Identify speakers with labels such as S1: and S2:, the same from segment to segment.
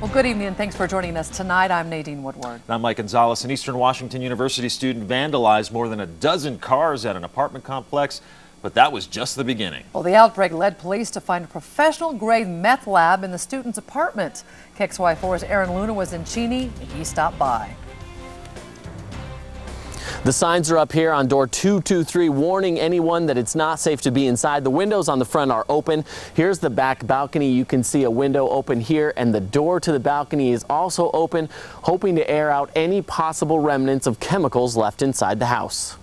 S1: Well, good evening and thanks for joining us tonight. I'm Nadine Woodward.
S2: And I'm Mike Gonzalez. An Eastern Washington University student vandalized more than a dozen cars at an apartment complex, but that was just the beginning.
S1: Well, the outbreak led police to find a professional grade meth lab in the student's apartment. KXLY4's Aaron Luna was in Cheney and he stopped by.
S3: The signs are up here on door 223 warning anyone that it's not safe to be inside. The windows on the front are open. Here's the back balcony. You can see a window open here and the door to the balcony is also open, hoping to air out any possible remnants of chemicals left inside the house.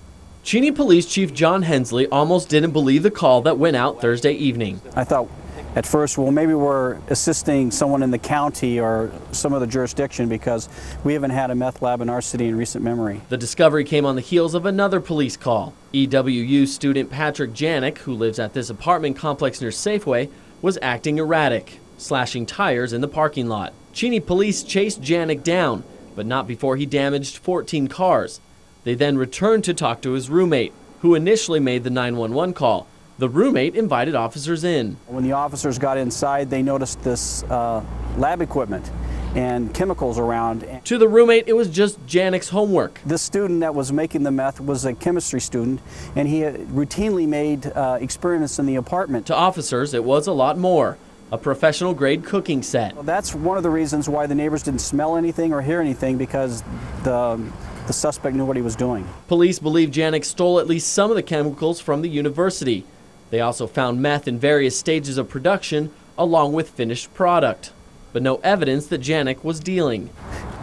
S3: Cheney Police Chief John Hensley almost didn't believe the call that went out Thursday evening.
S4: I thought at first, well, maybe we're assisting someone in the county or some other jurisdiction because we haven't had a meth lab in our city in recent memory.
S3: The discovery came on the heels of another police call. EWU student Patrick Janik, who lives at this apartment complex near Safeway, was acting erratic, slashing tires in the parking lot. Cheney police chased Janik down, but not before he damaged 14 cars. They then returned to talk to his roommate, who initially made the 911 call. The roommate invited officers in.
S4: When the officers got inside, they noticed this uh, lab equipment and chemicals around.
S3: To the roommate, it was just Janik's homework.
S4: The student that was making the meth was a chemistry student, and he routinely made uh, experiments in the apartment.
S3: To officers, it was a lot more. A professional grade cooking set.
S4: Well, that's one of the reasons why the neighbors didn't smell anything or hear anything because the the suspect knew what he was doing.
S3: Police believe Janik stole at least some of the chemicals from the university. They also found meth in various stages of production along with finished product, but no evidence that Janik was dealing.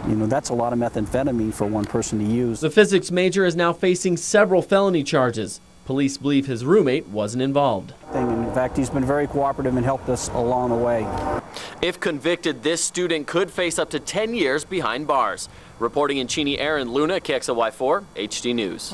S4: You know, that's a lot of methamphetamine for one person to use.
S3: The physics major is now facing several felony charges. Police believe his roommate wasn't involved.
S4: In fact, he's been very cooperative and helped us along the way.
S3: If convicted, this student could face up to 10 years behind bars. Reporting in Cheney, Aaron Luna, KXLY4, HD News.